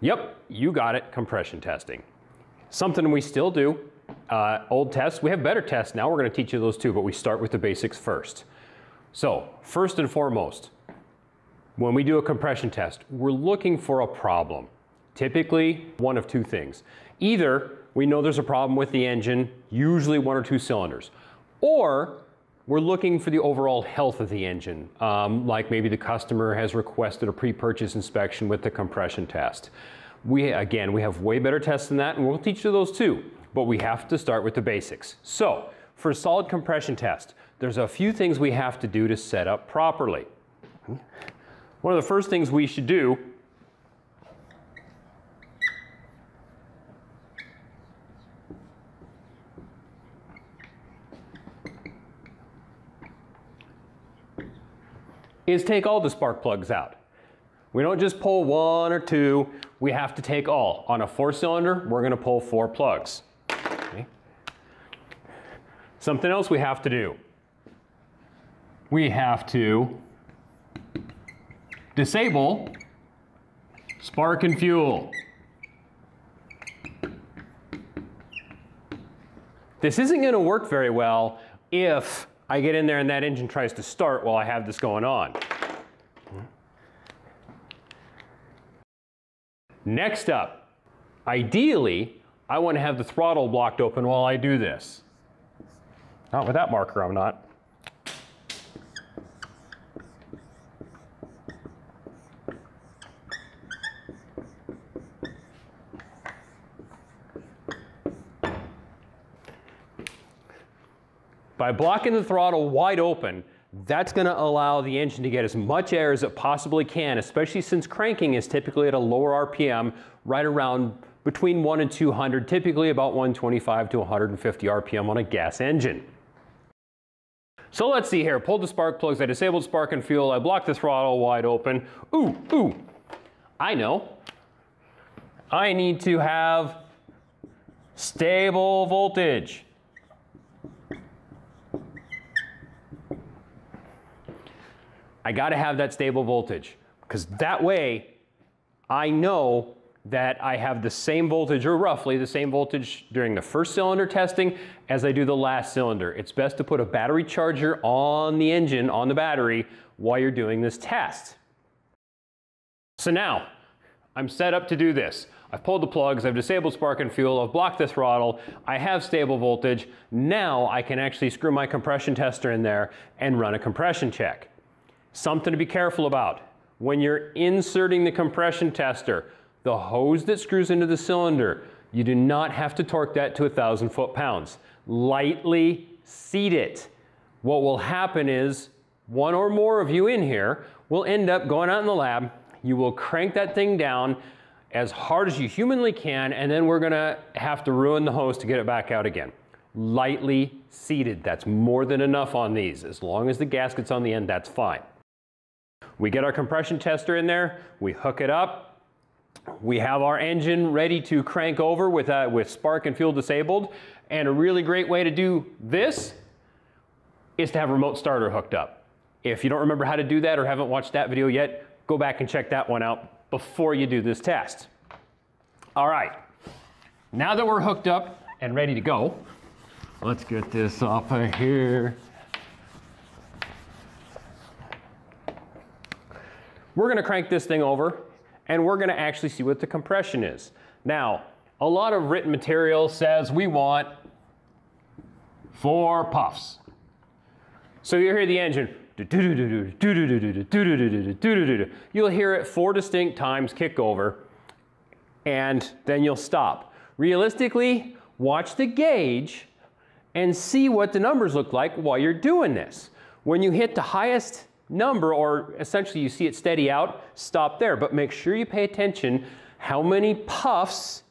Yep, you got it, compression testing. Something we still do. Uh, old tests, we have better tests now. We're going to teach you those too, but we start with the basics first. So, first and foremost, when we do a compression test, we're looking for a problem. Typically, one of two things. Either we know there's a problem with the engine, usually one or two cylinders, or we're looking for the overall health of the engine, um, like maybe the customer has requested a pre-purchase inspection with the compression test. We, again, we have way better tests than that, and we'll teach you those too, but we have to start with the basics. So, for a solid compression test, there's a few things we have to do to set up properly. One of the first things we should do is take all the spark plugs out. We don't just pull one or two, we have to take all. On a four cylinder, we're gonna pull four plugs. Okay. Something else we have to do. We have to disable spark and fuel. This isn't gonna work very well if I get in there and that engine tries to start while I have this going on. Next up, ideally, I want to have the throttle blocked open while I do this. Not with that marker, I'm not. By blocking the throttle wide open, that's going to allow the engine to get as much air as it possibly can, especially since cranking is typically at a lower RPM, right around between 1 and 200, typically about 125 to 150 RPM on a gas engine. So let's see here, pulled the spark plugs, I disabled spark and fuel, I blocked the throttle wide open. Ooh, ooh, I know. I need to have stable voltage. I got to have that stable voltage because that way I know that I have the same voltage or roughly the same voltage during the first cylinder testing as I do the last cylinder. It's best to put a battery charger on the engine, on the battery, while you're doing this test. So now, I'm set up to do this. I've pulled the plugs, I've disabled spark and fuel, I've blocked the throttle, I have stable voltage. Now I can actually screw my compression tester in there and run a compression check. Something to be careful about. When you're inserting the compression tester, the hose that screws into the cylinder, you do not have to torque that to 1,000 foot-pounds. Lightly seat it. What will happen is one or more of you in here will end up going out in the lab, you will crank that thing down as hard as you humanly can, and then we're gonna have to ruin the hose to get it back out again. Lightly seated, that's more than enough on these. As long as the gasket's on the end, that's fine. We get our compression tester in there, we hook it up, we have our engine ready to crank over with, uh, with spark and fuel disabled. And a really great way to do this is to have remote starter hooked up. If you don't remember how to do that or haven't watched that video yet, go back and check that one out before you do this test. All right, now that we're hooked up and ready to go, let's get this off of here. We're gonna crank this thing over and we're gonna actually see what the compression is. Now, a lot of written material says we want four puffs. So you hear the engine, you'll hear it four distinct times kick over and then you'll stop. Realistically, watch the gauge and see what the numbers look like while you're doing this. When you hit the highest number or essentially you see it steady out, stop there. But make sure you pay attention how many puffs,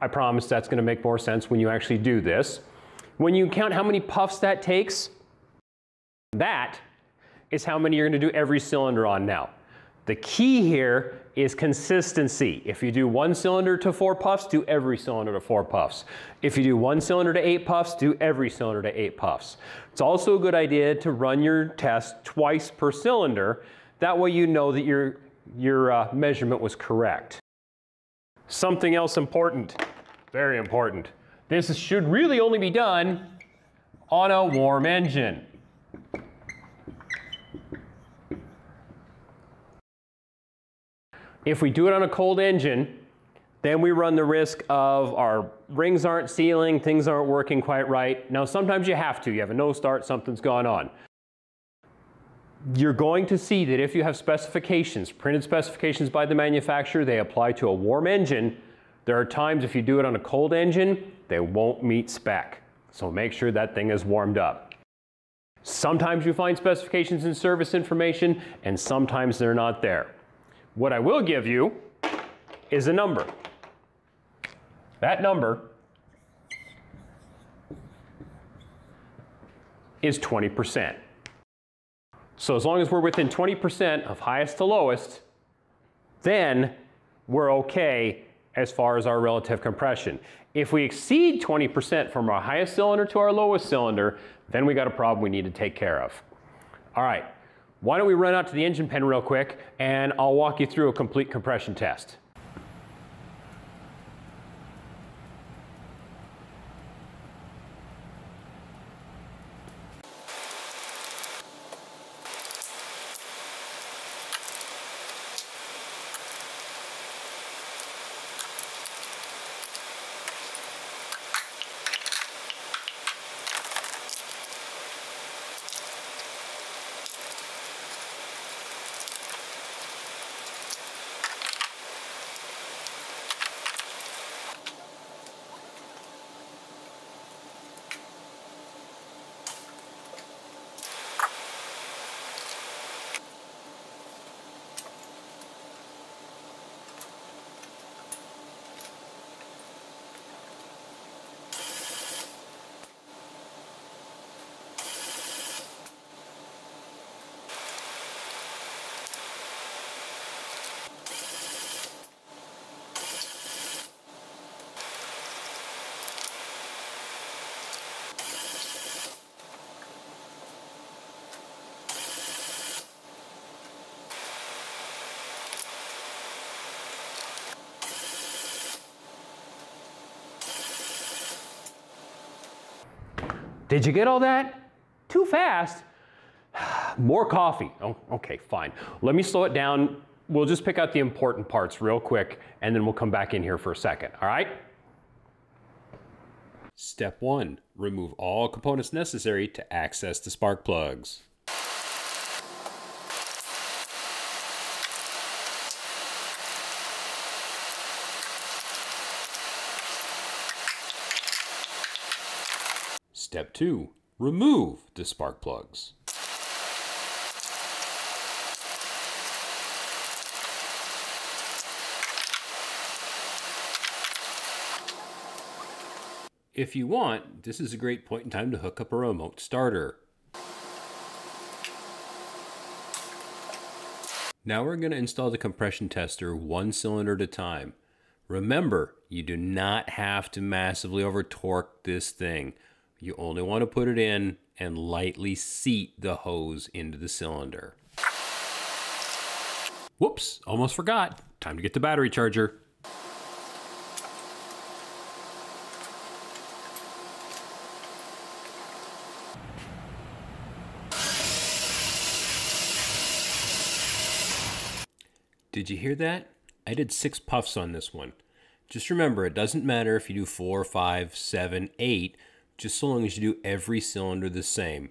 I promise that's gonna make more sense when you actually do this. When you count how many puffs that takes, that is how many you're gonna do every cylinder on now. The key here is consistency. If you do one cylinder to four puffs, do every cylinder to four puffs. If you do one cylinder to eight puffs, do every cylinder to eight puffs. It's also a good idea to run your test twice per cylinder. That way you know that your, your uh, measurement was correct. Something else important, very important. This should really only be done on a warm engine. If we do it on a cold engine, then we run the risk of our rings aren't sealing, things aren't working quite right. Now, sometimes you have to. You have a no start, something's gone on. You're going to see that if you have specifications, printed specifications by the manufacturer, they apply to a warm engine. There are times if you do it on a cold engine, they won't meet spec. So make sure that thing is warmed up. Sometimes you find specifications in service information, and sometimes they're not there. What I will give you is a number. That number is 20%. So as long as we're within 20% of highest to lowest, then we're okay as far as our relative compression. If we exceed 20% from our highest cylinder to our lowest cylinder, then we got a problem we need to take care of. All right, why don't we run out to the engine pen real quick and I'll walk you through a complete compression test. Did you get all that? Too fast? More coffee. Oh, okay, fine. Let me slow it down. We'll just pick out the important parts real quick and then we'll come back in here for a second, all right? Step one, remove all components necessary to access the spark plugs. Step 2. Remove the spark plugs. If you want, this is a great point in time to hook up a remote starter. Now we're going to install the compression tester one cylinder at a time. Remember, you do not have to massively over torque this thing. You only want to put it in and lightly seat the hose into the cylinder. Whoops, almost forgot. Time to get the battery charger. Did you hear that? I did six puffs on this one. Just remember, it doesn't matter if you do four, five, seven, eight, just so long as you do every cylinder the same.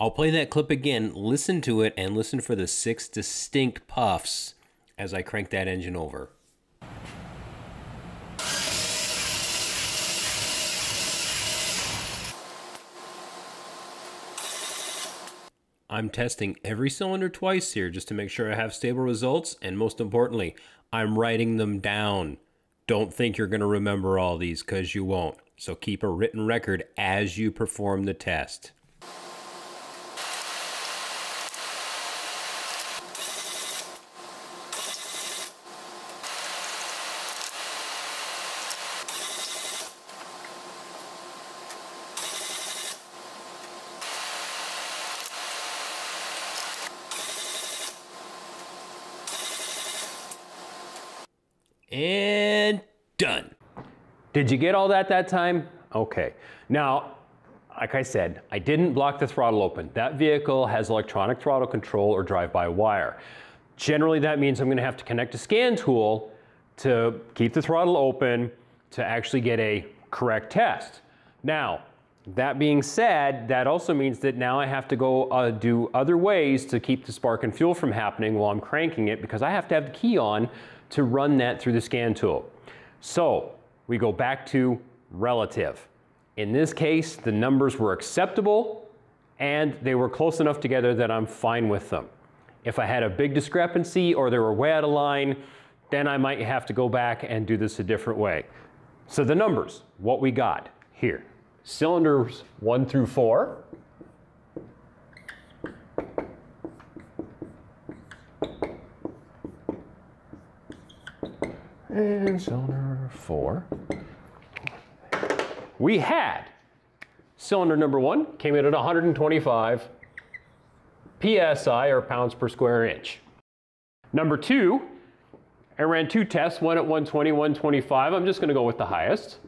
I'll play that clip again, listen to it, and listen for the six distinct puffs as I crank that engine over. I'm testing every cylinder twice here just to make sure I have stable results, and most importantly, I'm writing them down. Don't think you're going to remember all these because you won't. So keep a written record as you perform the test. And. Did you get all that that time? Okay. Now, like I said, I didn't block the throttle open. That vehicle has electronic throttle control or drive-by-wire. Generally, that means I'm gonna have to connect a scan tool to keep the throttle open to actually get a correct test. Now, that being said, that also means that now I have to go uh, do other ways to keep the spark and fuel from happening while I'm cranking it because I have to have the key on to run that through the scan tool. So we go back to relative. In this case, the numbers were acceptable and they were close enough together that I'm fine with them. If I had a big discrepancy or they were way out of line, then I might have to go back and do this a different way. So the numbers, what we got here. Cylinders one through four. And cylinder four. We had cylinder number one came in at 125 PSI or pounds per square inch. Number two, I ran two tests, one at 120, 125. I'm just gonna go with the highest.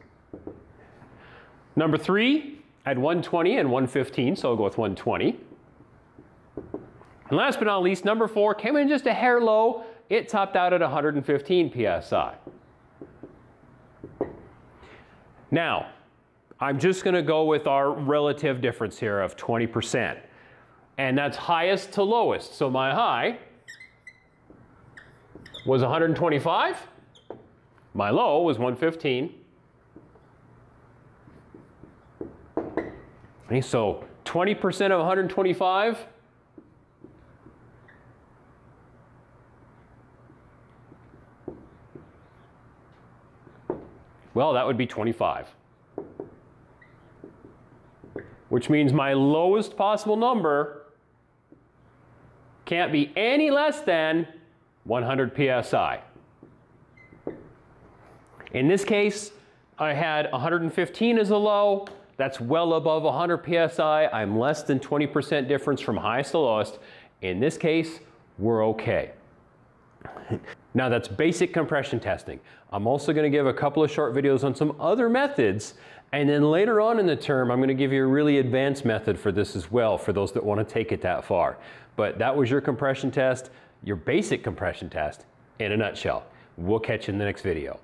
Number three, at 120 and 115, so I'll go with 120. And last but not least, number four came in just a hair low. It topped out at 115 PSI. Now, I'm just gonna go with our relative difference here of 20%. And that's highest to lowest. So my high was 125. My low was 115. Okay, so 20% of 125 Well, that would be 25. Which means my lowest possible number can't be any less than 100 psi. In this case, I had 115 as a low. That's well above 100 psi. I'm less than 20% difference from highest to lowest. In this case, we're okay. Now that's basic compression testing. I'm also gonna give a couple of short videos on some other methods and then later on in the term, I'm gonna give you a really advanced method for this as well for those that wanna take it that far. But that was your compression test, your basic compression test in a nutshell. We'll catch you in the next video.